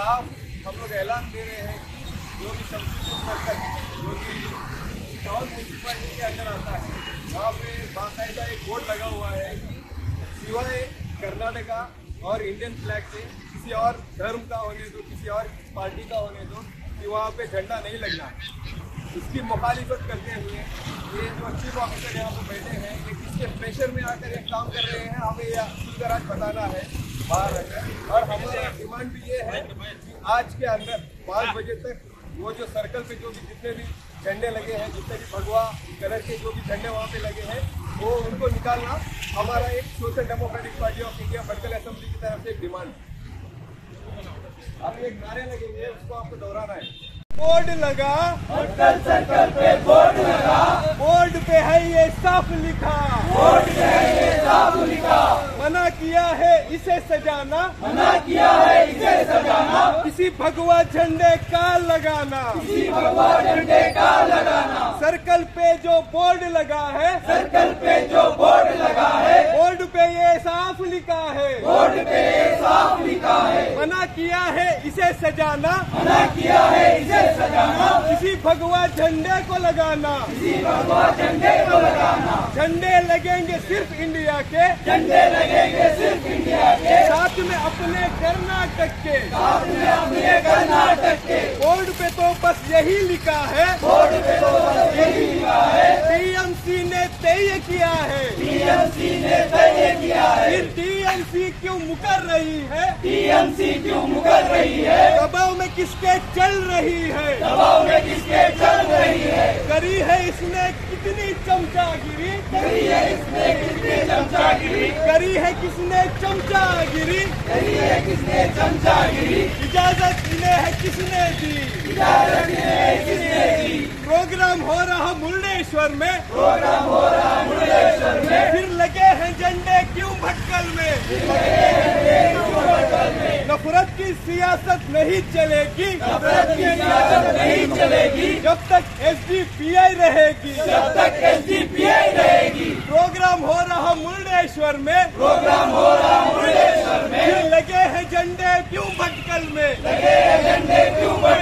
साफ़ हम लोग ऐलान दे रहे हैं कि जो भी सर्कल जो कि टाउन म्यूनसिपालिटी के अंदर आता है, वहाँ पे बाकायदा एक बोर्ड लगा हुआ है सिवाय कर्नाटका और इंडियन फ्लैग से, किसी और धर्म का होने दो, किसी और पार्टी का होने दो, कि वहाँ पे झंडा नहीं लगना इसकी मुखालिफत करते हुए ये जो चीफ ऑफिसर यहाँ पर बैठे हैं, ये किसके प्रेशर में आकर ये काम कर रहे हैं, हमें यह खुलकर आज बताना है। बाहर और हमारा डिमांड भी ये है कि आज के अंदर पाँच बजे तक वो जो सर्कल पे जो भी जितने भी झंडे लगे हैं, जितने भी भगवा, कलर के जो भी झंडे वहाँ पे लगे हैं, वो उनको निकालना हमारा एक social democratic party of India Bhatkal assembly की तरफ़ से एक डिमांड है। अब एक नारे लगेंगे, उसको आपको दोहराना है। बोर्ड लगा। सर्कल पे बोर्ड लगा बोर्ड पे है ये साफ़ लिखा। बोर्ड पे है ये साफ़ लिखा मना किया है इसे सजाना। मना किया है इसे सजाना किसी भगवा झंडे का लगाना। किसी भगवा झंडे का लगाना सर्कल पे जो बोर्ड लगा है। सर्कल पे जो बोर्ड लगा है बोर्ड पे ये साफ़ लिखा है। बोर्ड पे ये साफ़ लिखा मना किया है इसे सजाना। मना किया है इसे सजाना। किसी भगवा झंडे को लगाना। किसी भगवा झंडे को लगाना। झंडे लगेंगे सिर्फ़ इंडिया के। झंडे लगेंगे सिर्फ़ इंडिया के। साथ में अपने कर्नाटक के। साथ में अपने कर्नाटक के। बोर्ड पे तो बस यही लिखा है। बोर्ड पे तो बस यही लिखा है। टीएमसी ने तय किया है। टीएमसी ने तय किया है। फिर टीएमसी क्यों मुकर रही है? टीएमसी क्यों मुकर रही है? दबाव में किसके चल रही है? दबाव में किसके चल रही है? करी है इसने कितनी चमचागिरी? करी है करी है किसने चमचागिरी करी है किसने चमचागिरी इजाज़त इन्हें है किसने दी? इजाज़त इन्हें किसने दी? प्रोग्राम हो रहा मुर्डेश्वर में। प्रोग्राम हो रहा मुर्डेश्वर में। फिर लगे हैं झंडे क्यों भटकल में? नफरत की सियासत नहीं चलेगी। नफरत की सियासत नहीं चलेगी। जब तक एस डी पी आई रहेगी। जब तक एस डी पी आई रहेगी। प्रोग्राम हो रहा मुर्डेश्वर में। प्रोग्राम हो रहा मुर्डेश्वर में लगे हैं झंडे क्यों भटकल में। लगे क्यों में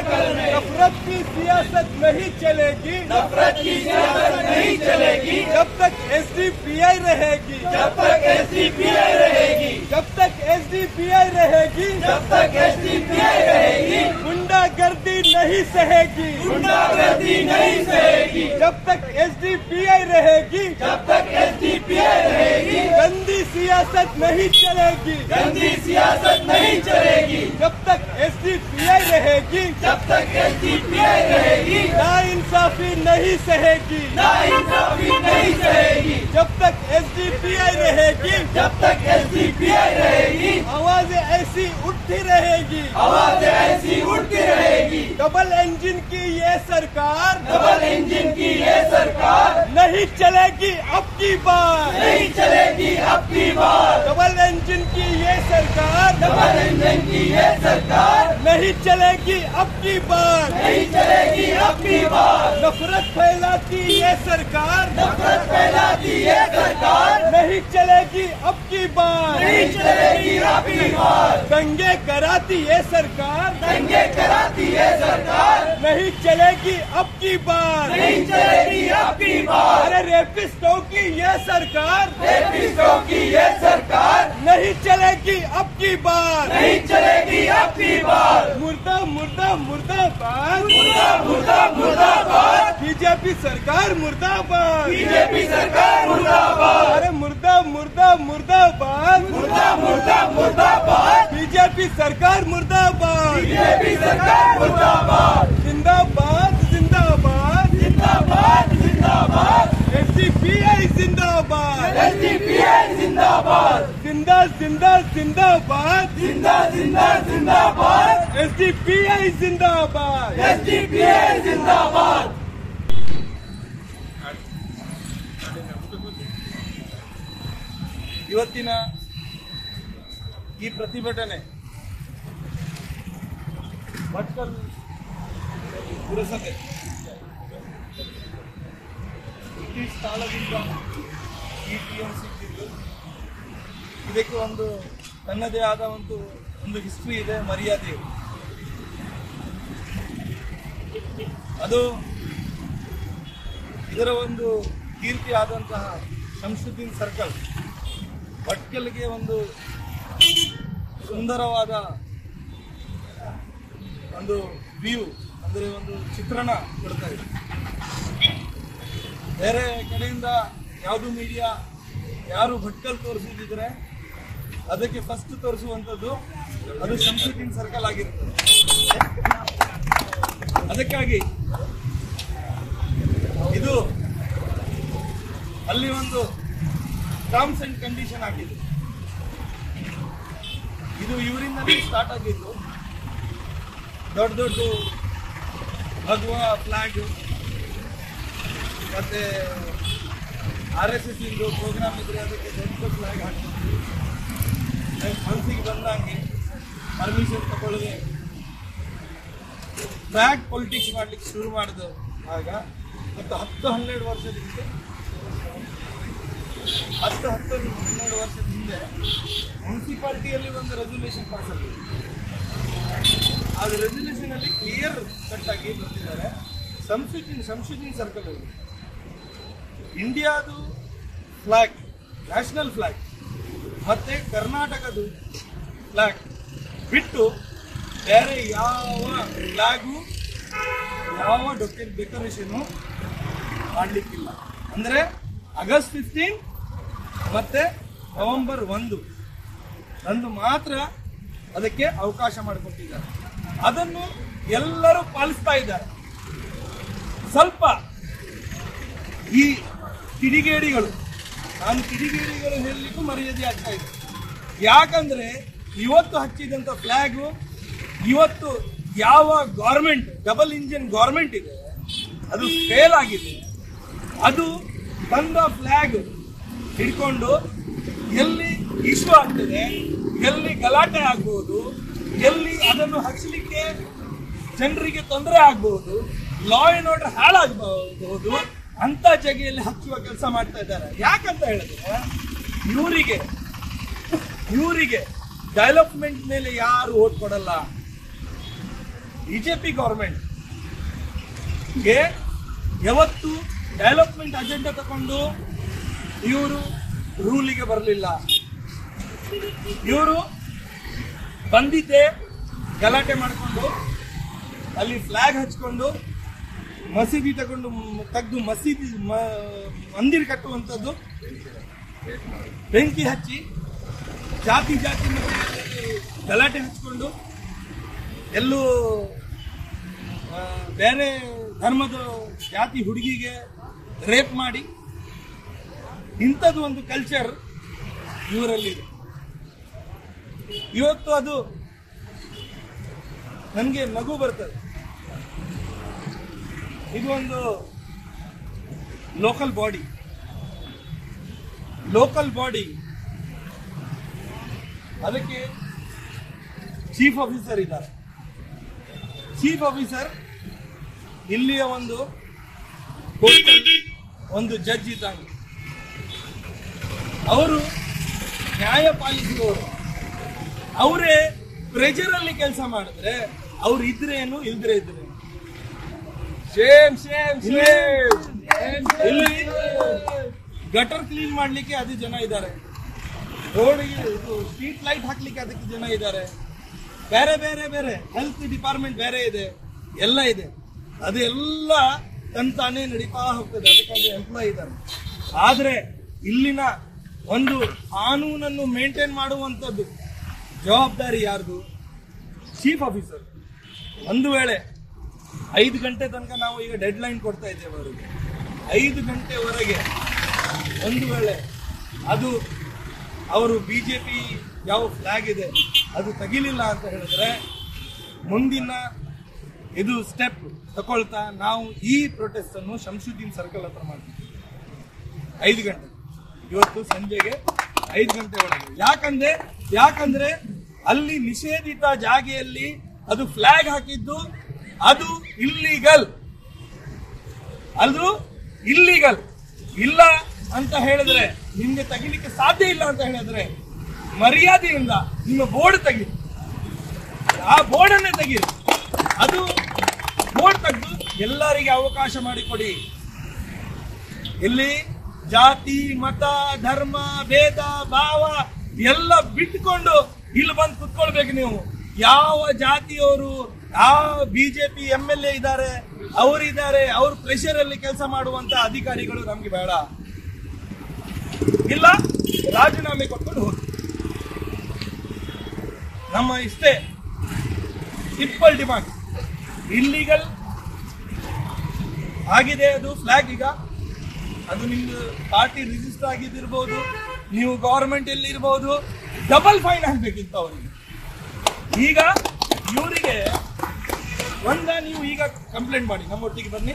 नफरत की सियासत नहीं चलेगी। नफरत की सियासत नहीं चलेगी जब तक एस डी पी आई रहेगी। जब तक एस डी पी आई रहेगी। जब तक एस डी पी आई रहेगी जब तक एस डी पी आई रहेगी गुंडागर्दी नहीं सहेगी। गुंडागर्दी नहीं सहेगी जब तक एस डी पी आई रहेगी जब तक एस डी पी आई रहेगी। गंदी सियासत नहीं चलेगी। गंदी सियासत नहीं चलेगी। जब तक एस डी पी आई रहेगी जब तक एस डी पी आई रहेगी। ना इंसाफी नहीं सहेगी। ना इंसाफी नहीं सहेगी। जब तक एस डी पी आई रहेगी जब तक एस डी पी आई रहेगी। आवाज़ ऐसी उठती रहेगी। आवाज़ ऐसी उठती रहेगी। डबल इंजन की ये सरकार डबल इंजन की ये सरकार नहीं चलेगी अब की बार। नहीं चलेगी अब की बार। डबल इंजन की ये सरकार डबल इंजन की ये सरकार नहीं चलेगी अब की बार। नहीं चलेगी अब की बार। नफरत फैलाती ये सरकार। नफरत फैलाती ये सरकार नहीं चलेगी अब की बार। नहीं चलेगी अब की बार। दंगे कराती ये सरकार। दंगे कराती ये सरकार। नहीं चलेगी अब की बार नहीं चलेगी अब की बार अरे रेपिस्टों की ये सरकार। रेपिस्टों की ये सरकार। नहीं चलेगी अब की बार नहीं चलेगी अब की बार मुर्दा मुर्दा मुर्दाबाद। मुर्दा मुर्दा मुर्दाबाद। बीजेपी सरकार मुर्दाबाद। बीजेपी सरकार मुर्दाबाद। मुर्दा मुर्दा मुर्दाबाद। मुर्दा मुर्दा मुर्दाबाद। बीजेपी सरकार मुर्दाबाद। बीजेपी सरकार मुर्दाबाद। जिंदाबाद जिंदाबाद। जिंदाबाद जिंदाबाद। एस डी पी आई जिंदाबाद। एस डी पी आई जिंदाबाद। ज़िंदा ज़िंदा जिंदाबाद। ज़िंदा ज़िंदा जिंदाबाद। एस डी पी आई जिंदाबाद। एस डी पी आई जिंदाबाद। ಇವತ್ತಿನ ಈ ಪ್ರತಿಭಟನೆ ಭಟ್ಕಲ್ ಪುರಸಭೆ, ಬ್ರಿಟಿಷ್ ಕಾಲದಿಂದ ಈ ಟಿ ಎಂ ಸಿಕ್ಕಿದ್ದು ಇದಕ್ಕೆ ಒಂದು ತನ್ನದೇ ಆದ ಒಂದು ಒಂದು ಹಿಸ್ಟ್ರಿ ಇದೆ, ಮರ್ಯಾದೆ ಅದು ಇದರ ಒಂದು ಕೀರ್ತಿ ಆದಂತಹ ಶಂಶುದ್ದೀನ್ ಸರ್ಕಲ್ ಭಟ್ಕಲ್ಗೆ ಒಂದು ಸುಂದರವಾದ ಒಂದು ವ್ಯೂ ಅಂದರೆ ಒಂದು ಚಿತ್ರಣ ಕೊಡ್ತಾ ಇದೆ. ಬೇರೆ ಕಡೆಯಿಂದ ಯಾವುದು ಮೀಡಿಯಾ ಯಾರು ಭಟ್ಕಲ್ ತೋರಿಸಿದ್ರೆ ಅದಕ್ಕೆ ಫಸ್ಟ್ ತೋರಿಸುವಂಥದ್ದು ಅದು ಸಂಸ್ಕೃತಿನ ಸರ್ಕಲ್ ಆಗಿರ್ತದೆ. ಅದಕ್ಕಾಗಿ ಇದು ಅಲ್ಲಿ ಒಂದು ಟರ್ಮ್ಸ್ ಅಂಡ್ ಕಂಡೀಷನ್ ಆಗಿದೆ ಇದು ಇವರಿಂದಲೇ ಸ್ಟಾರ್ಟ್ ಆಗಿದ್ದು. ದೊಡ್ಡ ದೊಡ್ಡ ಭಗವ ಫ್ಲಾಗ್ ಮತ್ತೆ ಆರ್ ಎಸ್ ಎಸ್ ಇಂದು ಪ್ರೋಗ್ರಾಮ್ ಇದ್ರೆ ಅದಕ್ಕೆ ದೊಡ್ಡ ಫ್ಲಾಗ್ ಹಾಕ್ತೀವಿ ಮನಸ್ಸಿಗೆ ಬಂದಂಗೆ ಪರ್ಮಿಷನ್ ತಗೊಳ್ಳದೆ ಫ್ಲಾಗ್ ಪೊಲಿಟಿಕ್ಸ್ ಮಾಡ್ಲಿಕ್ಕೆ ಶುರು ಮಾಡಿದ ಆಗ. ಮತ್ತು ಹತ್ತು ಹನ್ನೆರಡು ವರ್ಷದ ಹಿಂದೆ ಹತ್ತು ಹತ್ತು ಹದಿನೇಳು ವರ್ಷದ ಹಿಂದೆ ಮುನ್ಸಿಪಾಲ್ಟಿಯಲ್ಲಿ ಒಂದು ರೆಸಲ್ಯೂಷನ್ ಪಾಸ್ ಆಗಿದೆ. ಅದು ರೆಸಲ್ಯೂಷನ್ ಅಲ್ಲಿ ಕ್ಲಿಯರ್ ಕಟ್ ಆಗಿ ಬರ್ತಿದ್ದಾರೆ. ಸಂಶುದ್ದೀನ್ ಸಂಶುದ್ದೀನ್ ಸರ್ಕಲ್ ಅಲ್ಲಿ. ಇಂಡಿಯಾದು ಫ್ಲಾಗ್ ನ್ಯಾಷನಲ್ ಫ್ಲಾಗ್ ಮತ್ತೆ ಕರ್ನಾಟಕದು ಫ್ಲಾಗ್ ಬಿಟ್ಟು ಬೇರೆ ಯಾವ ಫ್ಲಾಗು ಯಾವ ಡೊಕೆ ಡೆಕೋರೇಷನು ಮಾಡಲಿಕ್ಕಿಲ್ಲ. ಅಂದರೆ ಆಗಸ್ಟ್ ಫಿಫ್ಟೀನ್ ಮತ್ತೆ ನವೆಂಬರ್ ಒಂದು. ಅಂದು ಮಾತ್ರ ಅದಕ್ಕೆ ಅವಕಾಶ ಮಾಡಿಕೊಟ್ಟಿದ್ದಾರೆ. ಅದನ್ನು ಎಲ್ಲರೂ ಪಾಲಿಸ್ತಾ ಇದ್ದಾರೆ. ಸ್ವಲ್ಪ ಈ ಕಿಡಿಗೇಡಿಗಳು, ನಾನು ಕಿಡಿಗೇಡಿಗಳು ಹೇಳಲಿಕ್ಕೂ ಮರ್ಯಾದೆ ಆಗ್ತಾ ಇದೆ. ಯಾಕಂದ್ರೆ ಇವತ್ತು ಹಚ್ಚಿದಂತ ಫ್ಲ್ಯಾಗು ಇವತ್ತು ಯಾವ ಗೌರ್ಮೆಂಟ್ ಡಬಲ್ ಇಂಜಿನ್ ಗೌರ್ಮೆಂಟ್ ಇದೆ, ಅದು ಫೇಲ್ ಆಗಿದೆ. ಅದು ತಂದ ಫ್ಲಾಗ್ ಹಿಡ್ಕೊಂಡು ಎಲ್ಲಿ ಇಶ್ಯೂ ಆಗ್ತದೆ, ಎಲ್ಲಿ ಗಲಾಟೆ ಆಗ್ಬೋದು, ಎಲ್ಲಿ ಅದನ್ನು ಹಚ್ಚಲಿಕ್ಕೆ ಜನರಿಗೆ ತೊಂದರೆ ಆಗ್ಬಹುದು ಲಾ ಅಂಡ್ ಆರ್ಡರ್ ಹಾಳಾಗಬಹುದು, ಅಂತ ಜಗೆಯಲ್ಲಿ ಹಚ್ಚುವ ಕೆಲಸ ಮಾಡ್ತಾ ಇದ್ದಾರೆ. ಯಾಕಂತ ಹೇಳಿದ್ರೆ, ಇವರಿಗೆ ಇವರಿಗೆ ಡೆವಲಪ್ಮೆಂಟ್ ಮೇಲೆ ಯಾರು ಓಟ್ ಕೊಡಲ್ಲ. ಬಿಜೆಪಿ ಗೌರ್ಮೆಂಟ್ ಯಾವತ್ತು ಡೆವಲಪ್ಮೆಂಟ್ ಅಜೆಂಡಾ ತಗೊಂಡು ಇವರು ರೂಲಿಗೆ ಬರಲಿಲ್ಲ. ಇವರು ಬಂದಿದ್ದೆ ಗಲಾಟೆ ಮಾಡಿಕೊಂಡು, ಅಲ್ಲಿ ಫ್ಲಾಗ್ ಹಚ್ಕೊಂಡು, ಮಸೀದಿ ತಗೊಂಡು ತೆಗೆದು ಮಸೀದಿ ಮಂದಿರ ಕಟ್ಟುವಂಥದ್ದು ಬೆಂಕಿ ಹಚ್ಚಿ, ಜಾತಿ ಜಾತಿ ಗಲಾಟೆ ಹಚ್ಕೊಂಡು, ಎಲ್ಲೂ ಬೇರೆ ಧರ್ಮದ ಜಾತಿ ಹುಡುಗಿಗೆ ರೇಪ್ ಮಾಡಿ ಇಂಥದ್ದು ಒಂದು ಕಲ್ಚರ್ ಇವರಲ್ಲಿದೆ ಇವತ್ತು ಅದು ನನಗೆ ಮಗು ಬರ್ತದೆ. ಇದು ಒಂದು ಲೋಕಲ್ ಬಾಡಿ ಲೋಕಲ್ ಬಾಡಿ ಅದಕ್ಕೆ ಚೀಫ್ ಆಫೀಸರ್ ಇದ್ದಾರೆ. ಚೀಫ್ ಆಫೀಸರ್ ಇಲ್ಲಿಯ ಒಂದು ಒಂದು ಜಡ್ಜ್ ಇದ್ದಂಗೆ ಅವರು ನ್ಯಾಯ ಪಾಲಿಸುವವರು ಅವರೇ ಪ್ರೆಜರ್ ಅಲ್ಲಿ ಕೆಲಸ ಮಾಡಿದ್ರೆ ಅವ್ರು ಇದ್ರೇನು ಇಲ್ದ್ರೆ ಇದ್ರೆ ಸೇಮ್ ಸೇಮ್ ಸೇಮ್ ಇಲ್ಲಿ ಗಟರ್ ಕ್ಲೀನ್ ಮಾಡ್ಲಿಕ್ಕೆ ಅದು ಜನ ಇದ್ದಾರೆ. ರೋಡ್ ಇದು ಸ್ಟ್ರೀಟ್ ಲೈಟ್ ಹಾಕ್ಲಿಕ್ಕೆ ಅದಕ್ಕೆ ಜನ ಇದ್ದಾರೆ. ಬೇರೆ ಬೇರೆ ಬೇರೆ. ಹೆಲ್ತ್ ಡಿಪಾರ್ಟ್ಮೆಂಟ್ ಬೇರೆ ಇದೆ. ಎಲ್ಲ ಇದೆ. ಅದು ಎಲ್ಲ ತಂತಾನೇ ನಡೀತಾ ಹೋಗ್ತದೆ. ಅದಕ್ಕಾಗಿ ಎಂಪ್ಲಾಯ್ ಇದ್ದಾರೆ. ಆದ್ರೆ ಇಲ್ಲಿನ ಒಂದು ಕಾನೂನನ್ನು ಮೇಂಟೈನ್ ಮಾಡುವಂಥದ್ದು ಜವಾಬ್ದಾರಿ ಯಾರ್ದು? ಚೀಫ್ ಆಫೀಸರ್ ಒಂದು ವೇಳೆ ಐದು ಗಂಟೆ ತನಕ ನಾವು ಈಗ ಡೆಡ್ ಲೈನ್ ಕೊಡ್ತಾ ಇದ್ದೇವೆ ಅವರಿಗೆ. ಐದು ಗಂಟೆವರೆಗೆ ಒಂದು ವೇಳೆ ಅದು ಅವರು ಬಿ ಜೆ ಪಿ ಯಾವ ಫ್ಲಾಗ್ ಇದೆ, ಅದು ತೆಗಿಲಿಲ್ಲ ಅಂತ ಹೇಳಿದ್ರೆ ಮುಂದಿನ ಇದು ಸ್ಟೆಪ್ ತಗೊಳ್ತಾ ನಾವು ಈ ಪ್ರೊಟೆಸ್ಟ್ ಅನ್ನು ಶಂಶುದ್ದೀನ್ ಸರ್ಕಲ್ ಹತ್ರ ಮಾಡ್ತೀವಿ. ಐದು ಗಂಟೆ. ಇವತ್ತು ಸಂಜೆಗೆ ಐದು ಗಂಟೆ ಒಳಗೆ. ಯಾಕಂದ್ರೆ ಯಾಕಂದ್ರೆ ಅಲ್ಲಿ ನಿಷೇಧಿತ ಜಾಗೆಯಲ್ಲಿ ಅದು ಫ್ಲಾಗ್ ಹಾಕಿದ್ದು, ಅದು ಇಲ್ಲಿಗಲ್ ಅದು ಇಲ್ಲಿಗಲ್ ಇಲ್ಲ ಅಂತ ಹೇಳಿದ್ರೆ, ನಿಮ್ಗೆ ತೆಗಿಲಿಕ್ಕೆ ಸಾಧ್ಯ ಇಲ್ಲ ಅಂತ ಹೇಳಿದ್ರೆ, ಮರ್ಯಾದೆಯಿಂದ ನಿಮ್ಮ ಬೋರ್ಡ್ ತೆಗಿ. ಆ ಬೋರ್ಡ್ ಅನ್ನೇ ತೆಗೀರಿ ಅದು ಬೋರ್ಡ್ ತೆಗೆದು ಎಲ್ಲರಿಗೆ ಅವಕಾಶ ಮಾಡಿಕೊಡಿ. ಇಲ್ಲಿ ಜಾತಿ, ಮತ, ಧರ್ಮ, ಭೇದ, ಭಾವ ಎಲ್ಲ ಬಿಟ್ಕೊಂಡು ಇಲ್ಲಿ ಬಂದು ಕುತ್ಕೊಳ್ಬೇಕು ನೀವು. ಯಾವ ಜಾತಿಯವರು ಯಾವ ಬಿಜೆಪಿ ಎಂ ಎಲ್ ಎ ಇದ್ದಾರೆ, ಅವರಿದ್ದಾರೆ, ಅವ್ರ ಪ್ರೆಷರ್ ಅಲ್ಲಿ ಕೆಲಸ ಮಾಡುವಂತ ಅಧಿಕಾರಿಗಳು ನಮ್ಗೆ ಬೇಡ. ಇಲ್ಲ, ರಾಜೀನಾಮೆ ಕೊಟ್ಕೊಂಡು ಹೋಗಿ. ನಮ್ಮ ಇಷ್ಟೇ ಸಿಂಪಲ್ ಡಿಮಾಂಡ್ ಇಲ್ಲಿಗಲ್ ಆಗಿದೆ ಅದು ಫ್ಲಾಗ್ ಈಗ. ಅದು ನಿಮ್ದು ಪಾರ್ಟಿ ರಿಜಿಸ್ಟರ್ ಆಗಿದ್ದಿರ್ಬೋದು ನೀವು ಗವರ್ಮೆಂಟ್ ಎಲ್ಲಿ ಇರ್ಬೋದು ಡಬಲ್ ಫೈನ್ ಹಾಕ್ಬೇಕಿತ್ತು ಅವರಿಗೆ. ಈಗ ಇವರಿಗೆ ಒಂದ ನೀವು ಈಗ ಕಂಪ್ಲೇಂಟ್ ಮಾಡಿ ನಮ್ಮೊಟ್ಟಿಗೆ ಬನ್ನಿ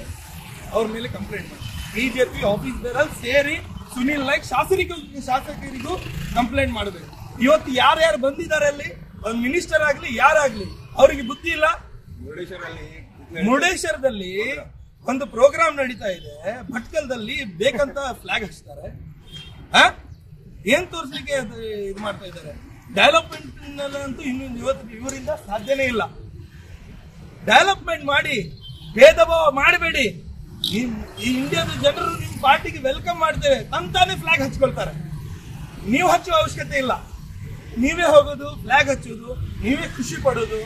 ಅವ್ರ ಮೇಲೆ ಕಂಪ್ಲೇಂಟ್ ಮಾಡಿ. ಬಿಜೆಪಿ ಆಫೀಸರಲ್ಲಿ ಸೇರಿ ಸುನಿಲ್ ನಾಯ್ಕ್ ಶಾಸಕರಿಗೂ ಶಾಸಕರಿಗೂ ಕಂಪ್ಲೇಂಟ್ ಮಾಡಬೇಕು. ಇವತ್ತು ಯಾರ್ಯಾರು ಬಂದಿದ್ದಾರೆ ಅಲ್ಲಿ? ಒಂದು ಮಿನಿಸ್ಟರ್ ಆಗ್ಲಿ ಯಾರಾಗ್ಲಿ ಅವರಿಗೆ ಬುದ್ಧಿ ಇಲ್ಲ. ಮುರುಡೇಶ್ವರದಲ್ಲಿ ಒಂದು ಪ್ರೋಗ್ರಾಮ್ ನಡೀತಾ ಇದೆ. ಭಟ್ಕಲ್ದಲ್ಲಿ ಬೇಕಂತ ಫ್ಲಾಗ್ ಹಚ್ತಾರೆ? ಏನ್ ತೋರಿಸ್ಲಿಕ್ಕೆ ಇದು ಮಾಡ್ತಾ ಇದ್ದಾರೆ? ಡೆವಲಪ್ಮೆಂಟ್ ಅಂತೂ ಇನ್ನು ಇವತ್ತು ಇವರಿಂದ ಸಾಧ್ಯನೇ ಇಲ್ಲ. ಡೆವಲಪ್ಮೆಂಟ್ ಮಾಡಿ ಭೇದ ಭಾವ ಮಾಡಬೇಡಿ. ಈ ಈ ಇಂಡಿಯಾದ ಜನರು ನಿಮ್ಮ ಪಾರ್ಟಿಗೆ ವೆಲ್ಕಮ್ ಮಾಡ್ತೇವೆ. ತಂತಾನೆ ಫ್ಲಾಗ್ ಹಚ್ಕೊಳ್ತಾರೆ. ನೀವು ಹಚ್ಚುವ ಅವಶ್ಯಕತೆ ಇಲ್ಲ. ನೀವೇ ಹೋಗೋದು ಫ್ಲಾಗ್ ಹಚ್ಚೋದು, ನೀವೇ ಖುಷಿ ಪಡೋದು.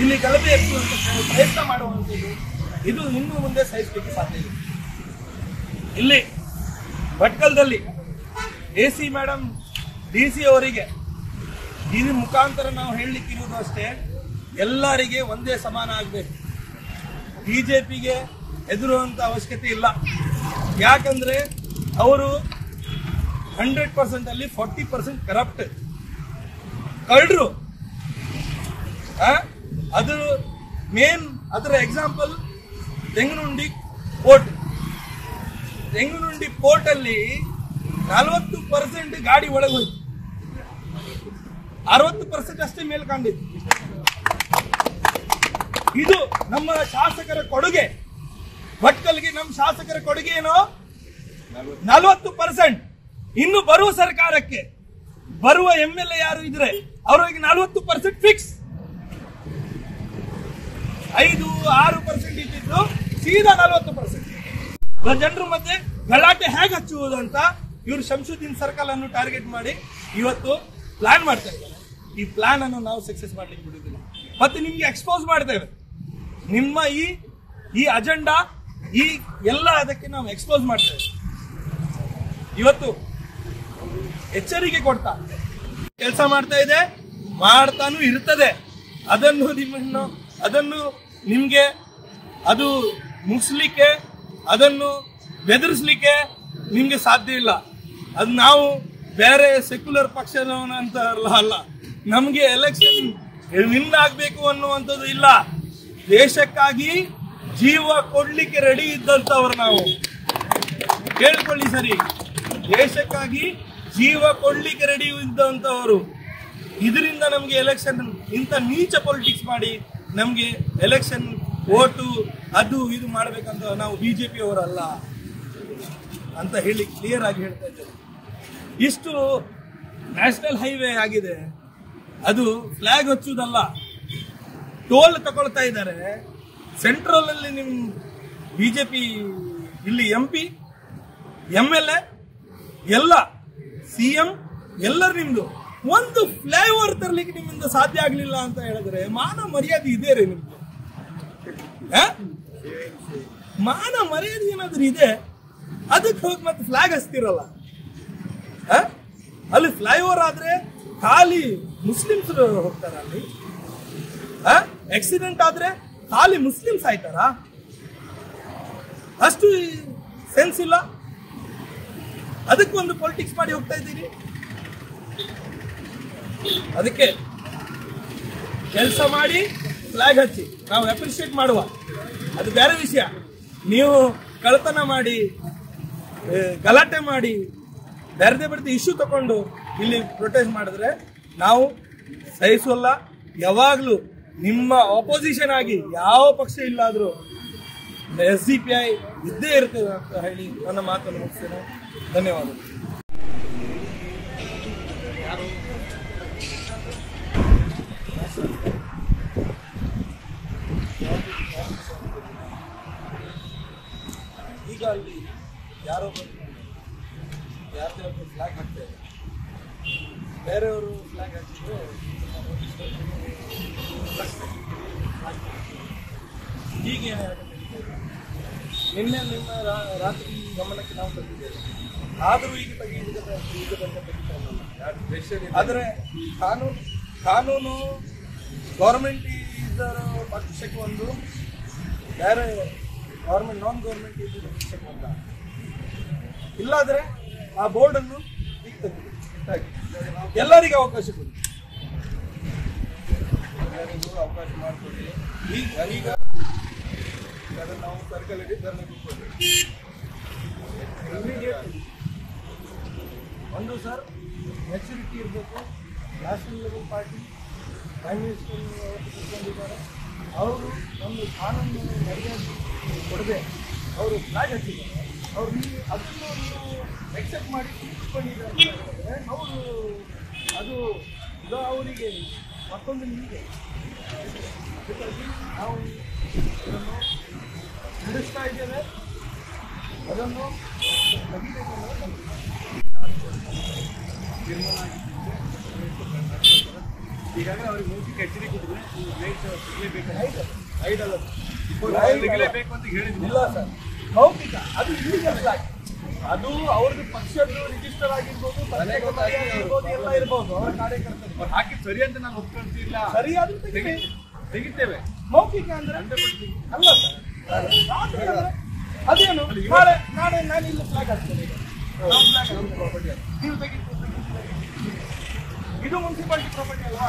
ಇಲ್ಲಿ ಗಲಭೆ ಎತ್ತುವಂತ ಪ್ರಯತ್ನ ಮಾಡುವಂಥದ್ದು. ಇದು ಇನ್ನು ಮುಂದೆ ಸಹಿಸಲಿಕ್ಕೆ ಸಾಧ್ಯ ಇಲ್ಲ. ಇಲ್ಲಿ ಭಟ್ಕಲ್ದಲ್ಲಿ A C madam D C ಅವರಿಗೆ ಇದ್ರ ಮುಖಾಂತರ ನಾವು ಹೇಳಲಿಕ್ಕಿರೋದು ಅಷ್ಟೇ, ಎಲ್ಲರಿಗೆ ಒಂದೇ ಸಮಾನ ಆಗಬೇಕು. ಬಿಜೆಪಿಗೆ ಹೆದರುವಂತ ಅವಶ್ಯಕತೆ ಇಲ್ಲ. ಯಾಕಂದ್ರೆ ಅವರು ಹಂಡ್ರೆಡ್ ಪರ್ಸೆಂಟ್ ಅಲ್ಲಿ ಫಾರ್ಟಿ ಪರ್ಸೆಂಟ್ ಕರಪ್ಟ್. ಕಳ್ಳರು? ಅದು ಮೇನ್ ಅದರ example Tenganundi port Tenganundi port ಅಲ್ಲಿ ನಲವತ್ತು ಪರ್ಸೆಂಟ್ ಗಾಡಿ ಒಳಗೆ ಹೋಯ್ತು. ಅರವತ್ತು ಪರ್ಸೆಂಟ್ ಅಷ್ಟೇ ಮೇಲ್ ಕಂಡಿತ್ತು ಇದು ನಮ್ಮ ಶಾಸಕರ ಕೊಡುಗೆ. ಭಟ್ಕಲ್ಗೆ ನಮ್ಮ ಶಾಸಕರ ಕೊಡುಗೆ ಏನೋ? ನಲವತ್ತು ಪರ್ಸೆಂಟ್. ಇನ್ನು ಬರುವ ಸರ್ಕಾರಕ್ಕೆ ಬರುವ ಎಂ ಎಲ್ ಎ ಯಾರು ಇದ್ರೆ, ಅವರಿಗೆ ನಲವತ್ತು ಪರ್ಸೆಂಟ್ ಫಿಕ್ಸ್ ಐದು ಆರು ಪರ್ಸೆಂಟ್ ಇದ್ದಿದ್ದು ಸೀದಾ ನಲವತ್ತು ಪರ್ಸೆಂಟ್. ಜನರ ಮಧ್ಯೆ ಗಲಾಟೆ ಹೇಗೆ ಹಚ್ಚುವುದು ಅಂತ ಇವರು ಶಂಶುದ್ದೀನ್ ಸರ್ಕಲ್ ಅನ್ನು ಟಾರ್ಗೆಟ್ ಮಾಡಿ ಇವತ್ತು ಪ್ಲಾನ್ ಮಾಡ್ತಾ ಇದ್ದಾರೆ. ಈ ಪ್ಲಾನ್ ಅನ್ನು ನಾವು ಸಕ್ಸಸ್ ಮಾಡ್ಲಿಕ್ಕೆ ಬಿಡುವುದಿಲ್ಲ. ಮತ್ತೆ ನಿಮ್ಗೆ ಎಕ್ಸ್ಪೋಸ್ ಮಾಡ್ತೇವೆ ನಿಮ್ಮ ಈ ಈ ಅಜೆಂಡಾ ಈ ಎಲ್ಲ ಅದಕ್ಕೆ ನಾವು ಎಕ್ಸ್ಪೋಸ್ ಮಾಡ್ತೇವೆ ಇವತ್ತು ಎಚ್ಚರಿಕೆ ಕೊಡ್ತಾ ಕೆಲಸ ಮಾಡ್ತಾ ಇದೆ, ಮಾಡ್ತಾನು ಇರ್ತದೆ. ಅದನ್ನು ನಿಮ್ಮನ್ನು, ಅದನ್ನು ನಿಮ್ಗೆ ಅದು ಮುಗಿಸ್ಲಿಕ್ಕೆ, ಅದನ್ನು ಬೆದರಿಸ್ಲಿಕ್ಕೆ ನಿಮಗೆ ಸಾಧ್ಯ ಇಲ್ಲ. ಅದು ನಾವು ಬೇರೆ ಸೆಕ್ಯುಲರ್ ಪಕ್ಷದವನಂತ ಅಲ್ಲ. ನಮಗೆ ಎಲೆಕ್ಷನ್ ವಿನ್ ಆಗ್ಬೇಕು ಅನ್ನುವಂಥದ್ದು ಇಲ್ಲ. ದೇಶಕ್ಕಾಗಿ ಜೀವ ಕೊಡ್ಲಿಕ್ಕೆ ರೆಡಿ ಇದ್ದಂತವ್ರು ನಾವು. ಕೇಳ್ಕೊಳ್ಳಿ ಸರಿ. ದೇಶಕ್ಕಾಗಿ ಜೀವ ಕೊಡ್ಲಿಕ್ಕೆ ರೆಡಿ ಇದ್ದಂತವರು ಇದರಿಂದ ನಮಗೆ ಎಲೆಕ್ಷನ್ ಇಂಥ ನೀಚ ಪೊಲಿಟಿಕ್ಸ್ ಮಾಡಿ ನಮಗೆ ಎಲೆಕ್ಷನ್ ಓಟು, ಅದು ಇದು ಮಾಡಬೇಕಂತ ನಾವು ಬಿಜೆಪಿ ಅವರಲ್ಲ ಅಂತ ಹೇಳಿ ಕ್ಲಿಯರ್ ಆಗಿ ಹೇಳ್ತಾ ಇದ್ದೇವೆ ಇಷ್ಟು ನ್ಯಾಷನಲ್ ಹೈವೇ ಆಗಿದೆ, ಅದು ಫ್ಲಾಗ್ ಹಚ್ಚುವುದಲ್ಲ ಟೋಲ್ ತಗೊಳ್ತಾ ಇದ್ದಾರೆ. ಸೆಂಟ್ರಲ್ ಅಲ್ಲಿ ನಿಮ್ ಬಿಜೆಪಿ ಇಲ್ಲಿ M P M L A ಎಲ್ಲ ಸಿ ಎಂ ಎಲ್ಲರೂ ನಿಮ್ದು. ಒಂದು ಫ್ಲೈಓವರ್ ತರಲಿಕ್ಕೆ ನಿಮ್ಮಿಂದ ಸಾಧ್ಯ ಆಗಲಿಲ್ಲ ಅಂತ ಹೇಳಿದ್ರೆ ಮಾನ ಮರ್ಯಾದೆ ಇದೆ ರೀ ನಿಮ್ಗೆ ಆ? ಮಾನ ಮರ್ಯಾದೆ ಏನಾದ್ರೂ ಇದೆ? ಅದಕ್ಕೆ ಹೋಗಿ ಮತ್ತೆ ಫ್ಲಾಗ್ ಹಚ್ತಿರಲ್ಲ? ಅಲ್ಲಿ ಫ್ಲೈಓವರ್ ಆದ್ರೆ ಖಾಲಿ ಮುಸ್ಲಿಮ್ಸ್ ಹೋಗ್ತಾರ ಅಲ್ಲಿ. ಆಕ್ಸಿಡೆಂಟ್ ಆದ್ರೆ ಖಾಲಿ ಮುಸ್ಲಿಮ್ಸ್ ಆಯ್ತಾರ? ಅಷ್ಟು ಸೆನ್ಸ್ ಇಲ್ಲ. ಅದಕ್ಕೊಂದು ಪೊಲಿಟಿಕ್ಸ್ ಮಾಡಿ ಹೋಗ್ತಾ ಇದ್ದೀರಿ ಅದಕ್ಕೆ ಕೆಲಸ ಮಾಡಿ. ಫ್ಲಾಗ್ ಹಚ್ಚಿ, ನಾವು ಅಪ್ರಿಷಿಯೇಟ್ ಮಾಡುವ. ಅದು ಬೇರೆ ವಿಷಯ. ನೀವು ಕಳತನ ಮಾಡಿ ಗಲಾಟೆ ಮಾಡಿ ಬೇರೆದೇ ಬೇರೆ ಇಶ್ಯೂ ತಗೊಂಡು ಇಲ್ಲಿ ಪ್ರೊಟೆಸ್ಟ್ ಮಾಡಿದ್ರೆ ನಾವು ಸಹಿಸೋಲ್ಲ ಯಾವಾಗಲೂ ನಿಮ್ಮ ಆಪೋಸಿಷನ್ ಆಗಿ ಯಾವ ಪಕ್ಷ ಇಲ್ಲಾದರೂ ಎಸ್ ಪಿ ಐ ಇದ್ದೇ ಇರ್ತದೆ ಅಂತ ಹೇಳಿ ನನ್ನ ಮಾತನ್ನು ಮುಗಿಸ್ತೇನೆ. ಧನ್ಯವಾದಗಳು. ಈಗ ಅಲ್ಲಿ ಯಾರೋ ಯಾರು ಫ್ಲಾಗ್ ಹಾಕ್ತಾ ಇಲ್ಲ ಬೇರೆಯವರು ಫ್ಲ್ಯಾಗ್ ಹಾಕಿದ್ರೆ ಹೀಗೇನೆ ನಿನ್ನೆ ನಿಮ್ಮ ರಾತ್ರಿ ಗಮನಕ್ಕೆ ನಾವು ತಂದಿದ್ದೇವೆ ಆದರೂ ಈಗ ತೆಗೆದ ಈಗ ಬಂದ ಆದರೆ ಕಾನೂನು ಕಾನೂನು ಗೌರ್ಮೆಂಟ್ ಇದರ ಪಕ್ಷಕ್ಕೆ ಒಂದು ಬೇರೆ ಗೌರ್ಮೆಂಟ್ ನಾನ್ ಗೌರ್ಮೆಂಟ್ ಇದರ ಅಂತ. ಇಲ್ಲಾದರೆ ಆ ಬೋರ್ಡನ್ನು ಎಲ್ಲರಿಗೆ ಅವಕಾಶ ಕೊಡಿ. ಎಲ್ಲರಿಗೂ ಅವಕಾಶ ಮಾಡಿಕೊಡಿ. ಈಗ ನಾವು ಸರ್ಕಲ್ ಇಡಿ ಧರಣಿ ಒಂದು ಸರ್ ಮೆಚುರಿಟಿ ಇರಬೇಕು. National level party prime minister ಅವರು ಕೂತ್ಕೊಂಡಿದ್ದಾರೆ ಅವರು ಒಂದು ಕಾನೂನು ಮರ್ಯಾದೆ ಕೊಡದೆ ಅವರು ಫ್ಲಾಗ್ ಹಾಕಿದ್ದಾರೆ ಅವ್ರು ನೀವು ಅದನ್ನು ನೀವು ಎಕ್ಸೆಪ್ಟ್ ಮಾಡಿ ತಿಳ್ಕೊಂಡಿದ್ದಾರೆ ಅವರು ಅದು ಇದು ಅವರಿಗೆ ಮತ್ತೊಂದು ನಿಮಗೆ. ನಾವು ಇದನ್ನು ನಡೆಸ್ತಾ ಇದ್ದೇವೆ. ಅದನ್ನು ತೀರ್ಮಾನ ಈಗಾಗಲೇ ಅವ್ರಿಗೆ ಮೌಖಿಕ ಕಚೇರಿ ಕೊಟ್ಟಿದ್ರೆ ನೈಟ್ ಲೈಟ್ ಸಿಗಲೇಬೇಕು ಅಂತ ಹೇಳಿದ್ರು. ಇಲ್ಲ ಸರ್. ಮೌಖಿಕ ಅದು ಇಲ್ಲಿಗಲ್ ಫ್ಲಾಗ್ ಅದು ಅವ್ರದ್ದು ಪಕ್ಷದ್ದು ರಿಜಿಸ್ಟರ್ ಆಗಿರ್ಬೋದು ಆಗಿರ್ಬೋದು ಎಲ್ಲ ಇರ್ಬೋದು ಅವರ ಕಾರ್ಯಕರ್ತರು. ಹಾಕಿ ಸರಿ ಅಂತ ನಾನು ಒಪ್ಕೊಳ್ತಿಲ್ಲ ಸರಿ ತೆಗಿಬೇಕು ತೆಗಿತೇವೆ. ಮೌಖಿಕ ಅಂದ್ರೆ? ಅಲ್ಲ ಸರ್. ಅದೇನು? ನಾಳೆ ನಾಳೆ ನಾನು ಇಲ್ಲಿ ಫ್ಲಾಗ್ ಹಾಕ್ತೇನೆ ಪ್ರಾಪರ್ಟಿ ನಾವು flag ಹಾಕ್ತೇವೆ. ನೀವು ತೆಗಿ ಇದು ಮುನ್ಸಿಪಾಲಿಟಿ ಪ್ರಾಪರ್ಟಿ ಅಲ್ವಾ?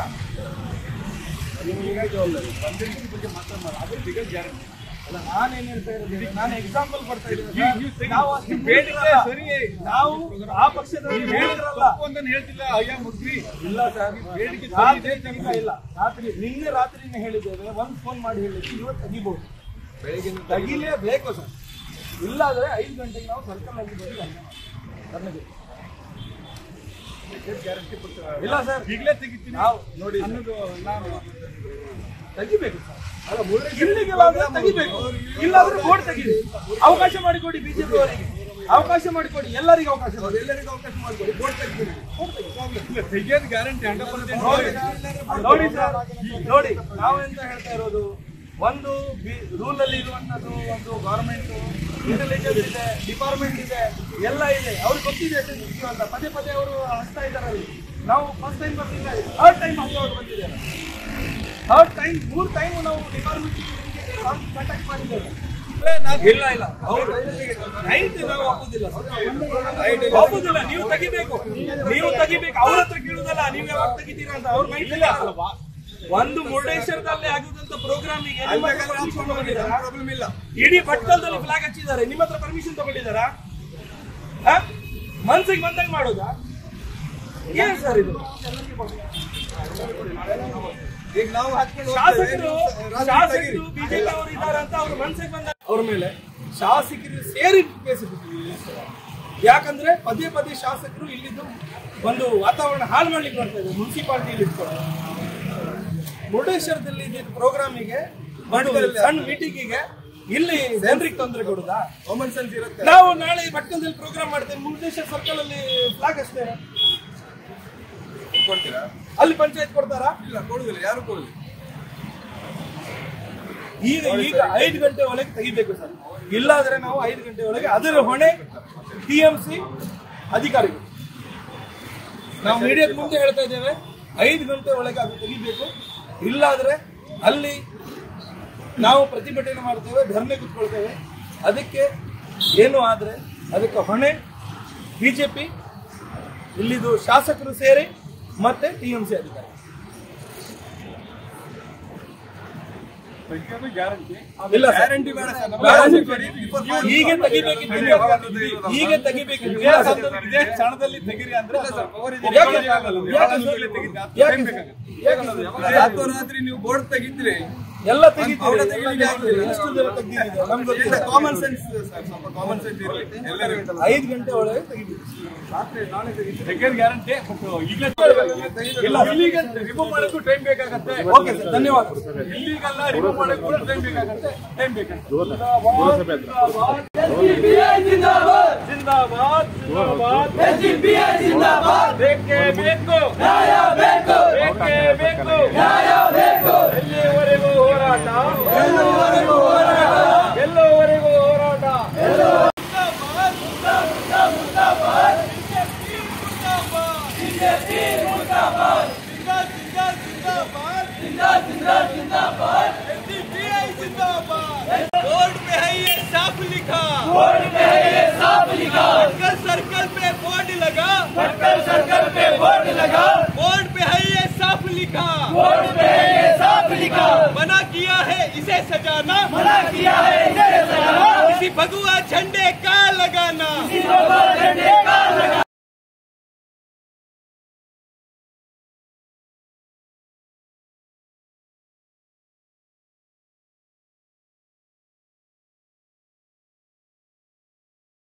ನಿಮಗೆ ಜವಾಬ್ದಾರಿ ಪಂಚಾಯತಿ ಬಗ್ಗೆ ಮಾತಾಡ ಅದೇ ಬಿಗಲ್ ಗ್ಯಾರಂಟಿ ಅಲ್ಲ ನಾನೇನ್ ಹೇಳ್ತಾ ಇರೋದು ನಾನು ಎಕ್ಸಾಂಪಲ್ ನೀವು- ನೀವು ಇದ್ದೀನಿ ನಾವು ಅಷ್ಟು ಬೇಡಿಕೆ ಸರಿ. ನಾವು ಆ ಪಕ್ಷದಲ್ಲಿ ಹೇಳಿದ್ರಲ್ಲ ಅಂತ ಹೇಳ್ತಿಲ್ಲ ಅಯ್ಯ ಮುಗ್ರಿ ಇಲ್ಲ ಸರ್ ಬೇಡಿಕೆ ರಾತ್ರಿ ಇದೆ. ಇಲ್ಲ ರಾತ್ರಿ ನಿನ್ನೆ ರಾತ್ರಿನೇ ಹೇಳಿದ್ದೇವೆ ಒಂದ್ ಫೋನ್ ಮಾಡಿ ಹೇಳಿದ್ವಿ ಇವತ್ತು ತೆಗಿಬಹುದು ಬೆಳಿಗ್ಗೆ ತೆಗಿಲೇಬೇಕು ಸರ್ ಇಲ್ಲಾದ್ರೆ ಐದು ಗಂಟೆಗೆ ನಾವು ಸರ್ಕಲ್ ಆಗಿ ಬಂದು ಧರ್ಮಕ್ಕೆ. ಗ್ಯಾರಂಟಿ ಇಲ್ಲ ಸರ್. ಈಗಲೇ ತೆಗಿತೀನಿ. ನಾವು ನೋಡಿ ಅನ್ನೋದು ನಾನು ತೆಗಿಬೇಕು ಸರ್. ಇಲ್ಲಿಗೆಲ್ಲಾದ್ರೆ ತೆಗಿಬೇಕು. ಇಲ್ಲಾದ್ರೆ ಬೋರ್ಡ್ ತೆಗೀರಿ. ಅವಕಾಶ ಮಾಡಿಕೊಡಿ ಬಿಜೆಪಿ ಅವರಿಗೆ ಅವಕಾಶ ಮಾಡಿಕೊಡಿ ಎಲ್ಲರಿಗೂ ಅವಕಾಶ ಮಾಡಿ ಎಲ್ಲರಿಗೂ ಅವಕಾಶ ಮಾಡಿಕೊಡಿ. ಬೋರ್ಡ್ ತೆಗಿತೀನಿ ಇಲ್ಲ. ತೆಗಿಯೋದು ಗ್ಯಾರಂಟಿ ಹಂಡ್ರೆಡ್ ಪರ್ಸೆಂಟ್ ನೋಡಿ ನೋಡಿ ಸರ್. ನೋಡಿ ನಾವೆಂತ ಹೇಳ್ತಾ ಇರೋದು? ಒಂದು ರೂಲ್ ಅಲ್ಲಿ ಇರುವಂತದ್ದು ಒಂದು ಗವರ್ಮೆಂಟ್ ಇಂಟೆಲಿಜೆನ್ಸ್ ಇದೆ ಡಿಪಾರ್ಟ್ಮೆಂಟ್ ಇದೆ ಎಲ್ಲ ಇದೆ. ಅವ್ರಿಗೆ ಗೊತ್ತಿದೆ ಅಂತ. ಪದೇ ಪದೇ ಅವರು ಹಚ್ತಾ ಇದ್ದಾರೆ ನಾವು ಫಸ್ಟ್ ಟೈಮ್ ಬರ್ತಿಲ್ಲ ಥರ್ಡ್ ಟೈಮ್ ಅವ್ರು ಬಂದಿದ್ದಾರೆ. ಥರ್ಡ್ ಟೈಮ್ ಮೂರ್ ಟೈಮ್ ನಾವು ಡಿಪಾರ್ಟ್ಮೆಂಟ್ ಕಾಂಟ್ಯಾಕ್ಟ್ ಮಾಡಿದ್ದೇವೆ. ಇಲ್ಲ ಇಲ್ಲ ಅವ್ರು ನೈಟ್ ನಾವು ಒಪ್ಪುದಿಲ್ಲ. ಸರ್. ಒಪ್ಪುದಿಲ್ಲ. ನೀವು ತೆಗಿಬೇಕು. ನೀವು ತೆಗಿಬೇಕು. ಅವ್ರ ಹತ್ರ ಕೇಳುದಲ್ಲ ನೀವು ಯಾವಾಗ ತೆಗಿತೀರಾ ಅಂತ. ಅವ್ರ ನೈಟ್ ಇಲ್ಲ. ಒಂದು ಮುರುಡೇಶ್ವರದಲ್ಲಿ ಆಗಿದ್ದಂತ ಪ್ರೋಗ್ರಾಮಿಗೆ ಪ್ರಾಬ್ಲಮ್ ಇಲ್ಲ. ಇಡೀ ಪಟ್ಟಣದಲ್ಲಿ ಫ್ಲಾಗ್ ಹಚ್ಚಿದ್ದಾರೆ. ನಿಮ್ಮ ಹತ್ರ ಪರ್ಮಿಷನ್ ತಗೊಂಡಿದ್ದಾರಾ? ಮನ್ಸಿಗೆ ಬಂದಂಗೆ ಮಾಡೋದಾ? ಏನ್ ಸರ್ ಇದು? ಈಗ ನಾವು ಶಾಸಕರು ಶಾಸಕರು. ಬಿಜೆಪಿ ಅವರು ಇದ್ದಾರೆ ಅಂತ ಅವ್ರ ಮನ್ಸಿಗೆ ಬಂದ ಅವ್ರ ಮೇಲೆ ಶಾಸಕರು ಸೇರಿ ಕೇಸ್ ಯಾಕಂದ್ರೆ ಪದೇ ಪದೇ ಶಾಸಕರು ಇಲ್ಲಿದ್ದು ಒಂದು ವಾತಾವರಣ ಹಾಳು ಮಾಡ್ಲಿಕ್ಕೆ ಬರ್ತಾ ಇದೆ. ಮುನ್ಸಿಪಾಲಿಟಿಯಲ್ಲಿ ಇಟ್ಕೊಂಡು ಮುರುಡೇಶ್ವರದಲ್ಲಿ ಇದ್ದಿದ್ದ ಪ್ರೋಗ್ರಾಮಿಗೆ ಸಣ್ಣ ಮೀಟಿಂಗಿಗೆ ಇಲ್ಲಿ ಜನರಿಗೆ ತೊಂದರೆ ಕೊಡುದಾ? ಕಾಮನ್ ಸೆನ್ಸ್ ಇರುತ್ತೆ. ನಾವು ನಾಳೆ ಭಟ್ಕಂದಲ್ಲಿ ಪ್ರೋಗ್ರಾಮ್ ಮಾಡ್ತೇವೆ. ಮುರುಡೇಶ್ವರ ಸರ್ಕಲ್ ಅಲ್ಲಿ ಫ್ಲಾಗ್ ಅಷ್ಟೇ. ಕೊಡ್ತೀರಾ? ಅಲ್ಲಿ ಪಂಚಾಯತ್ ಕೊಡ್ತಾರಾ? ಇಲ್ಲ ಕೊಡುದಿಲ್ಲ. ಯಾರು ಕೊಡುದಿಲ್ಲ? ಈಗ ಈಗ ಐದು ಗಂಟೆ ಒಳಗೆ ತೆಗಿಬೇಕು ಸರ್. ಇಲ್ಲಾದ್ರೆ ನಾವು ಐದು ಗಂಟೆ ಒಳಗೆ ಅದರ ಹೊಣೆ ಟಿ ಎಂ ಸಿ ಅಧಿಕಾರಿಗಳು. ನಾವು ಮೀಡಿಯಾದ ಮುಂದೆ ಹೇಳ್ತಾ ಇದ್ದೇವೆ. ಐದು ಗಂಟೆ ಒಳಗೆ ಅದು ತೆಗಿಬೇಕು. ಇಲ್ಲಾದ್ರೆ ಅಲ್ಲಿ ನಾವು ಪ್ರತಿಭಟನೆ ಮಾಡ್ತೇವೆ ಧರ್ಮೆ ಕುತ್ಕೊಳ್ತೇವೆ. ಅದಕ್ಕೆ ಏನು ಆದರೆ ಅದಕ್ಕೆ ಹೊಣೆ ಬಿಜೆಪಿ, ಇಲ್ಲಿದು ಶಾಸಕರು ಸೇರಿ ಮತ್ತೆ ಟಿ ಎಂ ಸಿ ಅಧಿಕಾರಿ ತೆಗಿಯೋದು ಗ್ಯಾರಂಟಿ ಇಲ್ಲ. ಗ್ಯಾರಂಟಿ ಬೇಡ ಹೀಗೆ ತೆಗಿಬೇಕಿತ್ತು. ಹೀಗೆ ತೆಗಿಬೇಕಿತ್ತು. ಇದೇ ಕ್ಷಣದಲ್ಲಿ ತೆಗಿರಿ ಅಂದ್ರೆ ಯಾಕೆ? ರಾತ್ರೋರಾತ್ರಿ ನೀವು ಬೋರ್ಡ್ ತೆಗಿದ್ರೆ? ಎಲ್ಲ ಕಾಮನ್ ಸೆನ್ಸ್ ಸರ್ ಸ್ವಲ್ಪ ಕಾಮನ್ ಸೆನ್ಸ್ ಇರಲಿ. ಎಲ್ಲರಿಗೂ. ಐದು ಗಂಟೆ ಒಳಗೆ ತೆಗಿತೀವಿ. ಸೆಕೆಂಡ್ ಗ್ಯಾರಂಟಿ ಈಗಲೇ ಇಲ್ಲ ಇಲ್ಲಿಗೆ ರಿಮೂವ್ ಮಾಡೋಕ್ಕೂ ಟೈಮ್ ಬೇಕಾಗತ್ತೆ. ಓಕೆ ಸರ್ ಧನ್ಯವಾದ. ಇಲ್ಲಿಗೆಲ್ಲ ರಿಮೂವ್ ಕೂಡ ಟೈಮ್ ಬೇಕಾಗತ್ತೆ. ಟೈಮ್ ಬೇಕಾಗತ್ತೆ. ಜಿಂದಾಬಾದ್ ಜಿಂದಾಬಾದ್. ಜಿಂದಾಬಾದ್. ಬೇಕೇ ಬೇಕು. ಬೇಕೇ. ಬೇಕು. ಎಲ್ಲಿವರೆಗೂ ಹೋರಾಟ? ಎಲ್ಲೋವರೆಗೂ सजाना मना किया है इसे सजाना किसी भगवा झंडे का लगाना। किसी भगवा झंडे का लगाना।